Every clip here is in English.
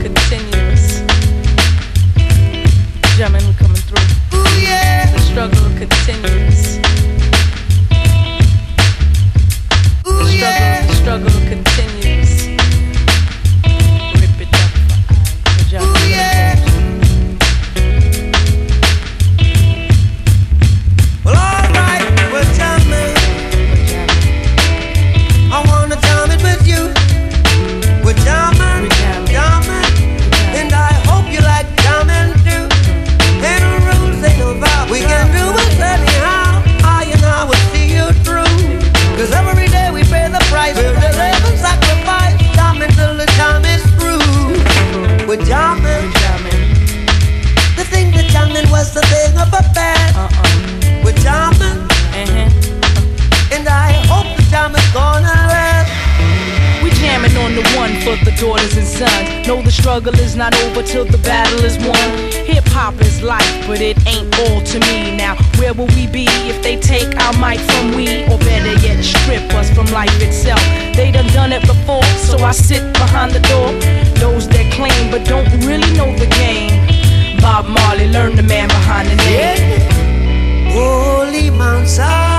continues. Jamming, coming through. Ooh yeah. The struggle continues. We're jamming. Jamming. The thing that jamming was the thing of a bad. Uh-uh. We're jamming. Uh-huh. And I hope the jam is gonna last. We jamming on the one for the daughters and sons. Know the struggle is not over till the battle is won. Hip hop is life, but it ain't all to me. Now, where will we be if they take our mic from we? Or better yet, strip us from life itself. They done done it before, I sit behind the door. Those that claim but don't really know the game. Bob Marley, learn the man behind the name. Holy Mount Zion,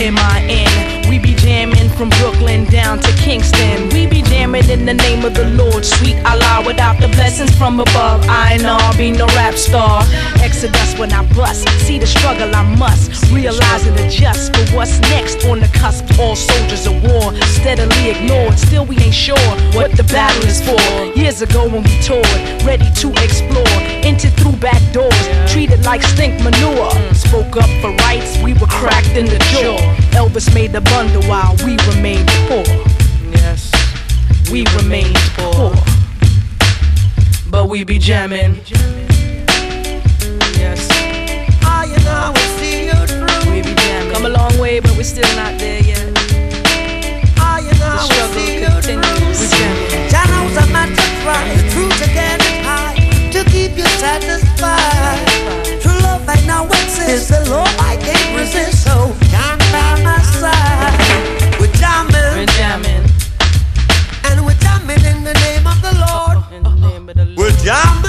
double M I N. We be jamming from Brooklyn down to Kingston. We be jamming in the name of the Lord, sweet Allah. Without the blessings from above, I know I'll be no rap star. Exodus when I bust. See the struggle, I must realize and adjust for what's next on the cusp. All soldiers of war, steadily ignored. Still, we ain't sure what the battle is for. Years ago when we toured, ready to explore, entered through back doors, treated like stink manure. Spoke up for rights, we were cracked in the jaw. Elvis made the bundle while we remained poor. Yes, we remained poor. We be jamming. Yes, I and I will see you through. we be jamming. Come a long way, but we're still not there yet. I and I The will see you continues. Through. jamming. Jah knows I'm not to try. The truth get it high to keep you satisfied. True love right now exists. The love I can't resist. Yeah.